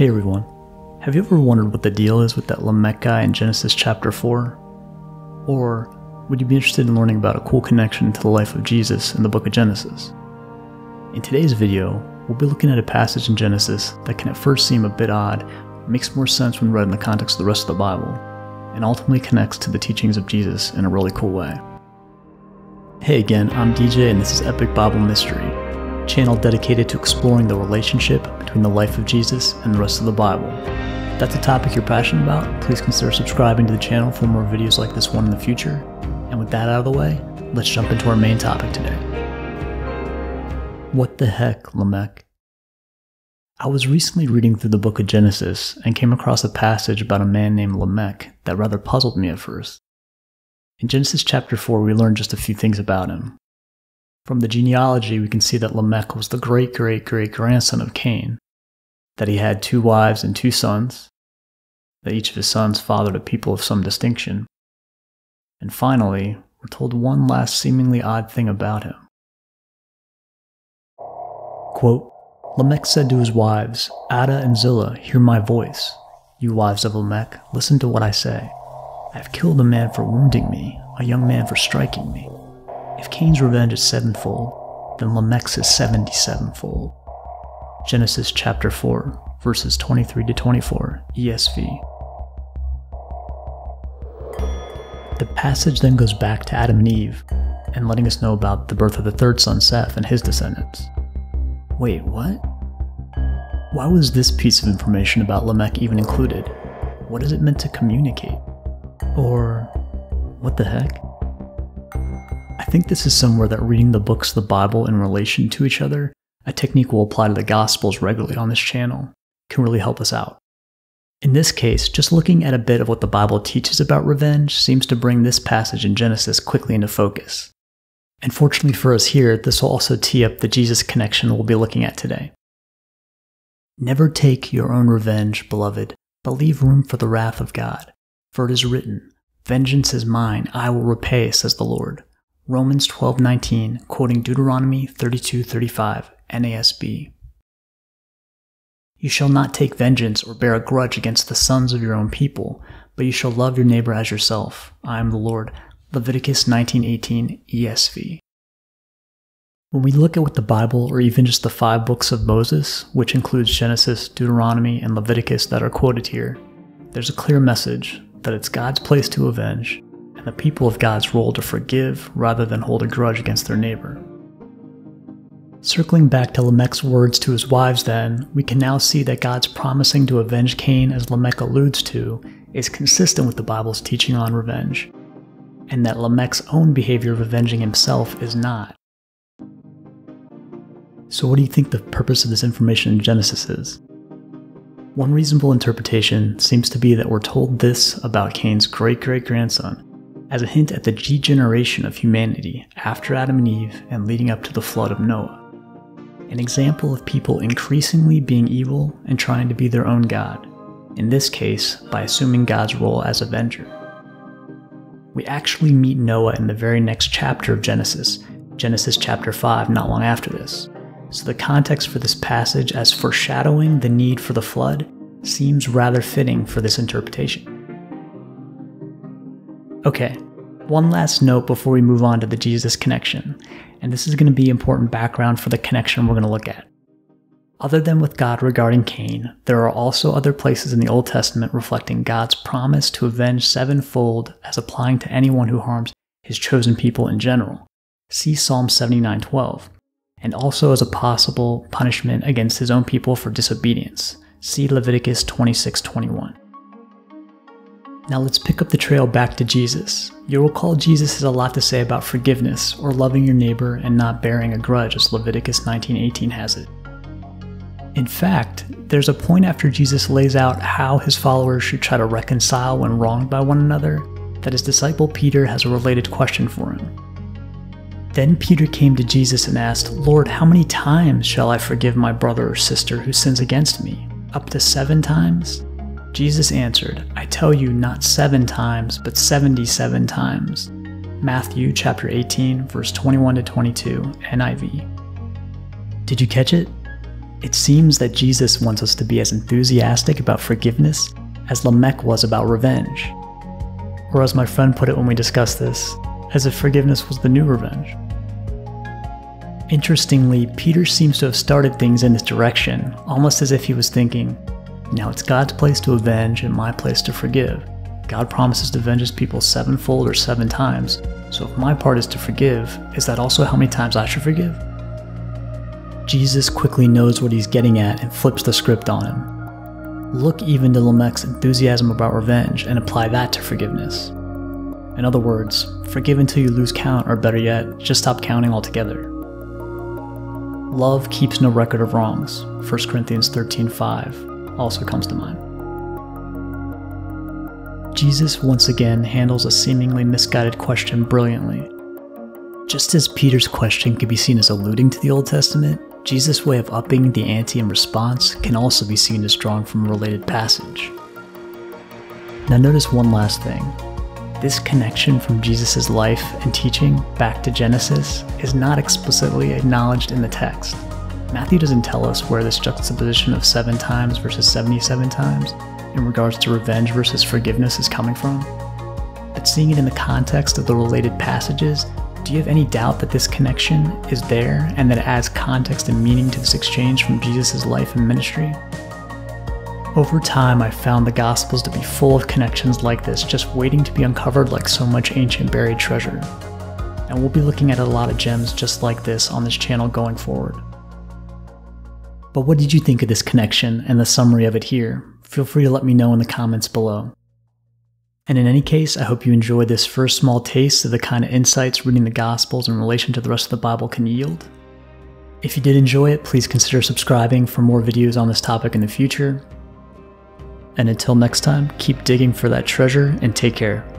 Hey everyone, have you ever wondered what the deal is with that Lamech guy in Genesis chapter 4? Or would you be interested in learning about a cool connection to the life of Jesus in the book of Genesis? In today's video, we'll be looking at a passage in Genesis that can at first seem a bit odd, but makes more sense when read in the context of the rest of the Bible, and ultimately connects to the teachings of Jesus in a really cool way. Hey again, I'm DJ and this is Epic Bible Mystery, channel dedicated to exploring the relationship between the life of Jesus and the rest of the Bible. If that's a topic you're passionate about, please consider subscribing to the channel for more videos like this one in the future. And with that out of the way, let's jump into our main topic today. What the heck, Lamech? I was recently reading through the book of Genesis and came across a passage about a man named Lamech that rather puzzled me at first. In Genesis chapter 4, we learn just a few things about him. From the genealogy, we can see that Lamech was the great great great grandson of Cain, that he had two wives and two sons, that each of his sons fathered a people of some distinction. And finally, we're told one last seemingly odd thing about him. Quote, Lamech said to his wives, Adah and Zillah, hear my voice. You wives of Lamech, listen to what I say. I have killed a man for wounding me, a young man for striking me. If Cain's revenge is sevenfold, then Lamech's is seventy-sevenfold. Genesis chapter 4, verses 23 to 24, ESV. The passage then goes back to Adam and Eve, and letting us know about the birth of the third son, Seth, and his descendants. Wait, what? Why was this piece of information about Lamech even included? What is it meant to communicate? Or, what the heck? I think this is somewhere that reading the books of the Bible in relation to each other, a technique we'll apply to the Gospels regularly on this channel, can really help us out. In this case, just looking at a bit of what the Bible teaches about revenge seems to bring this passage in Genesis quickly into focus. And fortunately for us here, this will also tee up the Jesus connection we'll be looking at today. Never take your own revenge, beloved, but leave room for the wrath of God. For it is written, Vengeance is mine, I will repay, says the Lord. Romans 12:19, quoting Deuteronomy 32:35, NASB. You shall not take vengeance or bear a grudge against the sons of your own people, but you shall love your neighbor as yourself. I am the Lord. Leviticus 19:18, ESV. When we look at what the Bible, or even just the five books of Moses, which includes Genesis, Deuteronomy, and Leviticus that are quoted here, there's a clear message that it's God's place to avenge, and the people of God's role to forgive rather than hold a grudge against their neighbor. Circling back to Lamech's words to his wives, then, we can now see that God's promising to avenge Cain, as Lamech alludes to, is consistent with the Bible's teaching on revenge, and that Lamech's own behavior of avenging himself is not. So, what do you think the purpose of this information in Genesis is? One reasonable interpretation seems to be that we're told this about Cain's great great grandson as a hint at the degeneration of humanity after Adam and Eve and leading up to the flood of Noah. An example of people increasingly being evil and trying to be their own God, in this case, by assuming God's role as avenger. We actually meet Noah in the very next chapter of Genesis, Genesis chapter 5, not long after this. So the context for this passage as foreshadowing the need for the flood seems rather fitting for this interpretation. Okay, one last note before we move on to the Jesus connection, and this is going to be important background for the connection we're going to look at. Other than with God regarding Cain, there are also other places in the Old Testament reflecting God's promise to avenge sevenfold as applying to anyone who harms his chosen people in general. See Psalm 79:12. And also as a possible punishment against his own people for disobedience. See Leviticus 26:21. Now let's pick up the trail back to Jesus. You'll recall Jesus has a lot to say about forgiveness or loving your neighbor and not bearing a grudge as Leviticus 19:18 has it. In fact, there's a point after Jesus lays out how his followers should try to reconcile when wronged by one another that his disciple Peter has a related question for him. Then Peter came to Jesus and asked, Lord, how many times shall I forgive my brother or sister who sins against me? Up to seven times? Jesus answered, I tell you not seven times, but 77 times. Matthew chapter 18, verse 21 to 22, NIV. Did you catch it? It seems that Jesus wants us to be as enthusiastic about forgiveness as Lamech was about revenge. Or as my friend put it when we discussed this, as if forgiveness was the new revenge. Interestingly, Peter seems to have started things in this direction, almost as if he was thinking, now it's God's place to avenge and my place to forgive. God promises to avenge his people sevenfold or seven times, so if my part is to forgive, is that also how many times I should forgive? Jesus quickly knows what he's getting at and flips the script on him. Look even to Lamech's enthusiasm about revenge and apply that to forgiveness. In other words, forgive until you lose count, or better yet, just stop counting altogether. Love keeps no record of wrongs. 1 Corinthians 13:5 also comes to mind. Jesus once again handles a seemingly misguided question brilliantly. Just as Peter's question could be seen as alluding to the Old Testament, Jesus' way of upping the ante in response can also be seen as drawn from a related passage. Now, notice one last thing. This connection from Jesus' life and teaching back to Genesis is not explicitly acknowledged in the text. Matthew doesn't tell us where this juxtaposition of 7 times versus 77 times in regards to revenge versus forgiveness is coming from. But seeing it in the context of the related passages do you have any doubt that this connection is there and that it adds context and meaning to this exchange from Jesus' life and ministry? Over time, I found the Gospels to be full of connections like this, just waiting to be uncovered like so much ancient buried treasure. And we'll be looking at a lot of gems just like this on this channel going forward. But what did you think of this connection and the summary of it here? Feel free to let me know in the comments below. And in any case, I hope you enjoyed this first small taste of the kind of insights reading the Gospels in relation to the rest of the Bible can yield. If you did enjoy it, please consider subscribing for more videos on this topic in the future. And until next time, keep digging for that treasure and take care.